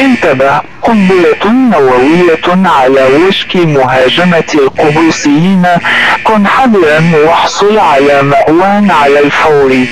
انتبه قنبلة نووية على وشك مهاجمة القبرصيين كن حذرا واحصل على مأوان على الفور.